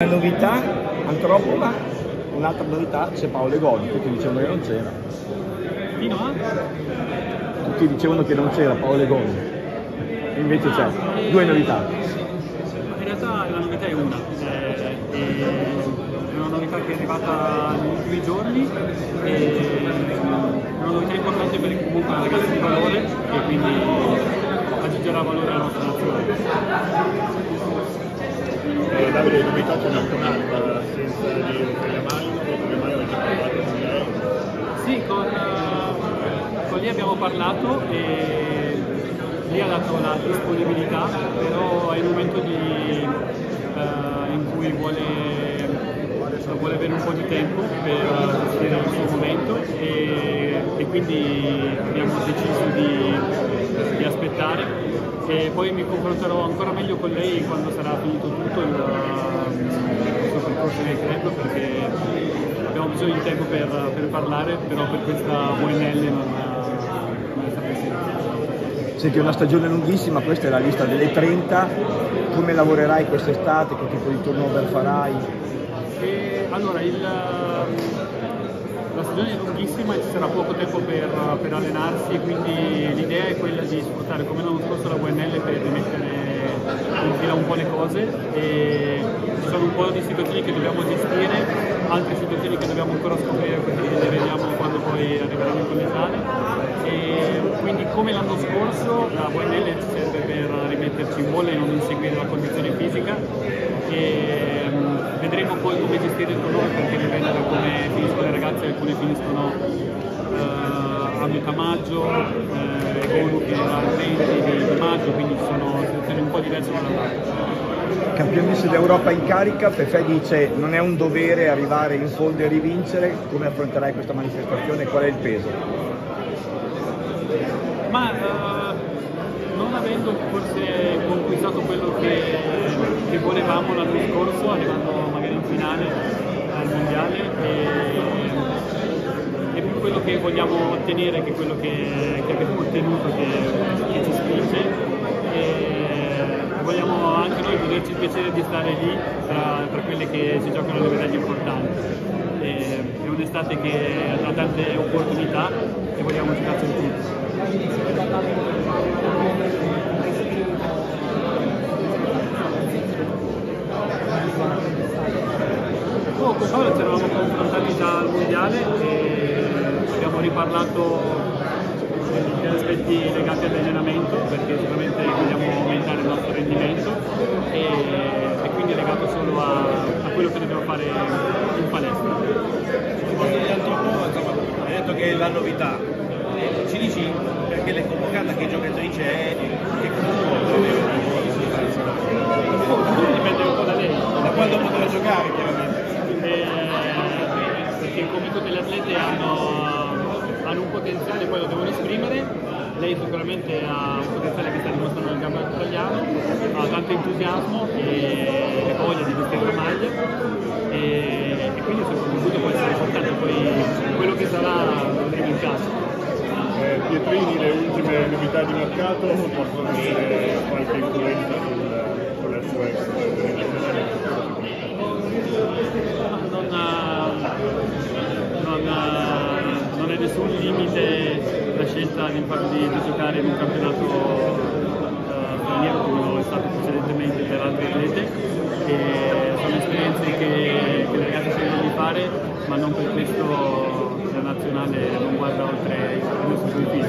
Una novità, Antropola, un'altra novità c'è Paolo Egoni, tutti dicevano che non c'era. Fino a? Tutti dicevano che non c'era Paolo Egoni. Invece c'è. Due novità. In realtà la novità è una, eh, è una novità che è arrivata negli ultimi giorni è una novità importante per comunque una ragazza di valore e quindi aggiungerà valore alla nostra nazione. Eh, Davide, novità c'è anche un'altra, l'assenza di come mai avete parlato con lei? Sì, con, eh, con lì abbiamo parlato e lì ha dato la disponibilità, però è il momento di, eh, in cui vuole, vuole avere un po' di tempo per gestire il suo momento e, e quindi abbiamo deciso di, di aspettare e poi mi confronterò ancora meglio con lei quando sarà finito tutto il, il suo percorso nel club perché abbiamo bisogno di tempo per, per parlare, però per questa UNL non. Senti, è una stagione lunghissima, questa è la lista delle 30. Come lavorerai quest'estate? Che tipo di turnover farai? E, allora, il, la stagione è lunghissima e ci sarà poco tempo per, per allenarsi quindi l'idea è quella di sfruttare come l'anno scorso la VNL per rimettere in fila un po' le cose. E ci sono un po' di situazioni che dobbiamo gestire, altre situazioni che dobbiamo ancora scoprire perché le vediamo quando poi arriveranno in e quindi come l'anno scorso la VNL ci serve per rimetterci in bolla e non inseguire la condizione fisica e um, vedremo poi come gestire il turnover perché dipende da come finiscono le ragazze, alcune finiscono uh, a metà maggio, eh, Golu che era al 20 di, maggio, quindi sono situazioni un po' diverse da lavorare. Campionessa d'Europa in carica, Pefe dice non è un dovere arrivare in fondo e rivincere, come affronterai questa manifestazione e qual è il peso? Ma uh, non avendo forse conquistato quello che, che volevamo l'anno scorso, arrivando magari in finale al mondiale e, e quello che vogliamo ottenere, che quello che, che abbiamo ottenuto, che, che ci spinge. E, vogliamo anche noi goderci il piacere di stare lì tra, tra quelle che si giocano le medaglie importanti. E, è un'estate che ha tante opportunità e vogliamo giocarci in con Paolo ci eravamo confrontati già al mondiale e abbiamo riparlato degli aspetti legati all'allenamento perché sicuramente vogliamo aumentare il nostro rendimento e, e quindi è legato solo a, a, quello che dobbiamo fare in palestra. Hai detto che è la novità, ci dici perché l'hai convocata, che giocatrice è, che futuro dipende un po' da lei. Da quando potrà giocare chiaramente. Eh, perché come tutte le atlete hanno, hanno un potenziale, poi lo devono esprimere. Lei sicuramente ha un potenziale che sta dimostrando nel campionato italiano, ha tanto entusiasmo e voglia di vestire la maglia e, e quindi il suo contributo può essere importante, poi quello che sarà lo vedremo in casa. Eh, Pietrini, le ultime novità di mercato possono avere qualche influenza sul, sulle sue non, non, non, è nessun limite la scelta di, di, giocare in un campionato straniero come lo è stato precedentemente per altri atlete e sono esperienze che, che le ragazze scelgono di fare ma non per questo nazionale non guarda oltre i nostri confini.